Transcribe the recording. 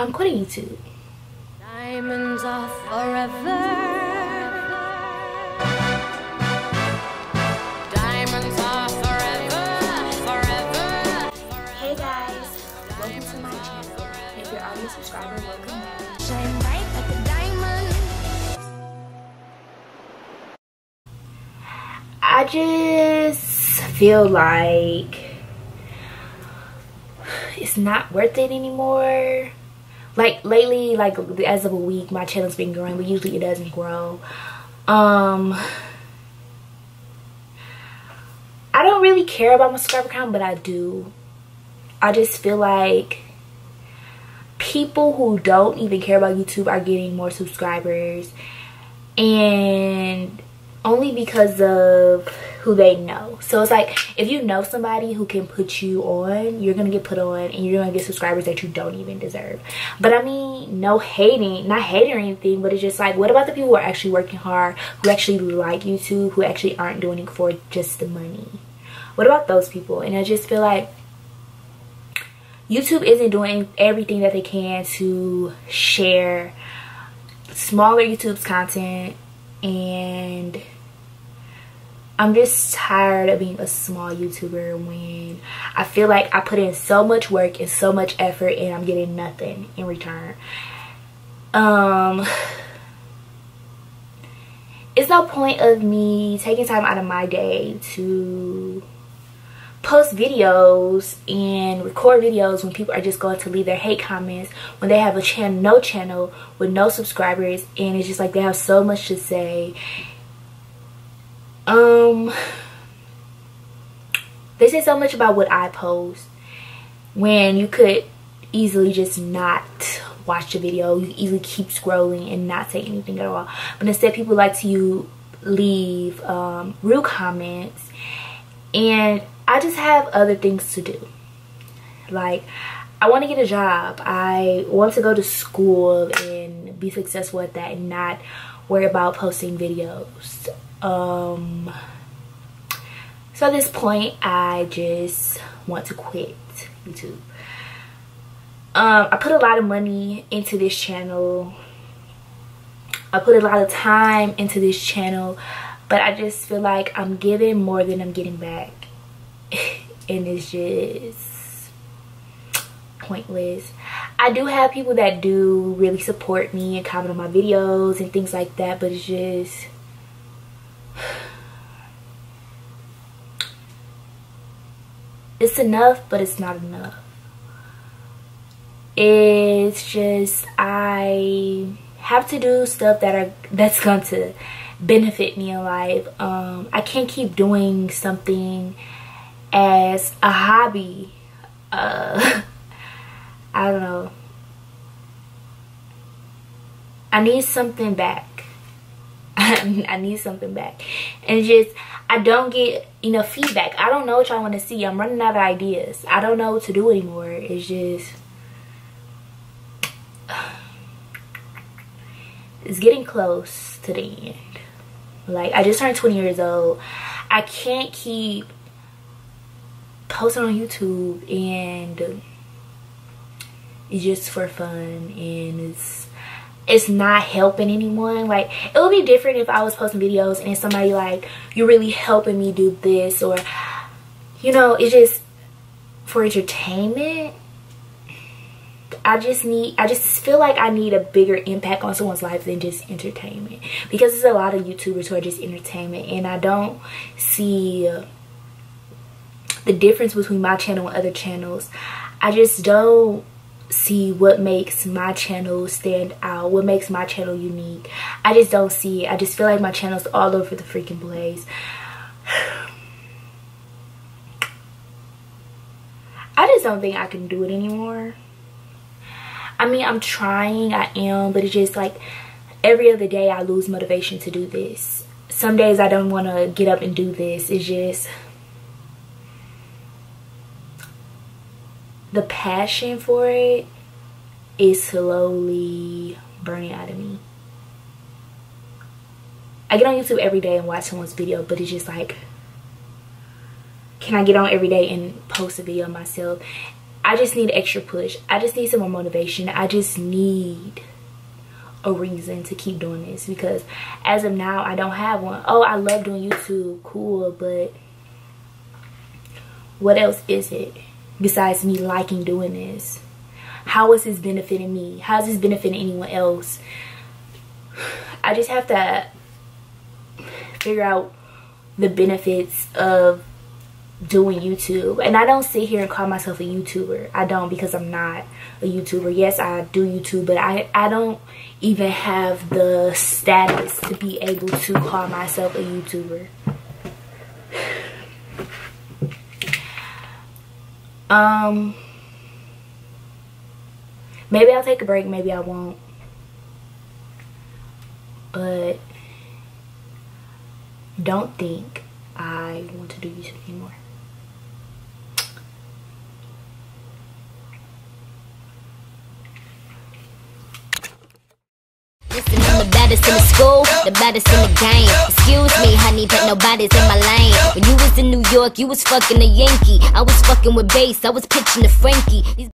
I'm quitting YouTube. Diamonds are forever. Diamonds are forever, forever. Hey guys, welcome to my channel. If you're already a subscriber, welcome back. Shine bright like a diamond. I just feel like it's not worth it anymore. Like lately, like as of a week, my channel's been growing, but usually it doesn't grow. Um, I don't really care about my subscriber count, but I do. I just feel like people who don't even care about YouTube are getting more subscribers, and only because of who they know. So it's like if you know somebody who can put you on, you're gonna get put on and you're gonna get subscribers that you don't even deserve. But I mean, no hating, not hating or anything, but it's just like what about the people who are actually working hard, who actually like YouTube, who actually aren't doing it for just the money? What about those people? And I just feel like YouTube isn't doing everything that they can to share smaller YouTube's content and I'm just tired of being a small YouTuber when I feel like I put in so much work and so much effort and I'm getting nothing in return. Um, it's no point of me taking time out of my day to post videos and record videos when people are just going to leave their hate comments when they have a channel no channel with no subscribers and it's just like they have so much to say um they say so much about what i post when you could easily just not watch the video. You easily keep scrolling and not say anything at all. But instead people like to you leave um, rude comments. And i just have other things to do. Like i want to get a job. I want to go to school and be successful at that and not worry about posting videos um so at this point i just want to quit youtube. Um i put a lot of money into this channel. I put a lot of time into this channel but i just feel like i'm giving more than i'm getting back. And it's just pointless. I do have people that do really support me and comment on my videos and things like that but it's just it's enough but it's not enough. It's just i have to do stuff that are that's going to benefit me in life. Um i can't keep doing something as a hobby. Uh i don't know. I need something back I need something back. And just, I don't get enough feedback. I don't know what y'all want to see. I'm running out of ideas. I don't know what to do anymore. It's just, it's getting close to the end. Like, I just turned 20 years old. I can't keep posting on YouTube and it's just for fun and it's it's not helping anyone like it would be different if i was posting videos and somebody like you're really helping me do this or you know it's just for entertainment. I just need i just feel like i need a bigger impact on someone's life than just entertainment because there's a lot of youtubers who are just entertainment and i don't see the difference between my channel and other channels. I just don't see what makes my channel stand out what makes my channel unique. I just don't see it. I just feel like my channel's all over the freaking place. I just don't think i can do it anymore. I mean i'm trying i am but it's just like every other day i lose motivation to do this. Some days i don't want to get up and do this. It's just the passion for it is slowly burning out of me. I get on YouTube every day and watch someone's video, but it's just like, can I get on every day and post a video myself? I just need extra push. I just need some more motivation. I just need a reason to keep doing this because as of now I don't have one. Oh, I love doing YouTube, cool, but what else is it besides me liking doing this? How is this benefiting me? How is this benefiting anyone else? I just have to figure out the benefits of doing YouTube. And I don't sit here and call myself a YouTuber. I don't because I'm not a YouTuber. Yes, I do YouTube, but I, I don't even have the status to be able to call myself a YouTuber. Um, maybe I'll take a break, maybe I won't. But don't think I want to do YouTube anymore. Listen, I'm the baddest in the school, the baddest in the game. Excuse me, honey, but nobody's in my lane. When you was in New York, you was fucking a Yankee. I was fucking with bass, I was pitching to Frankie. These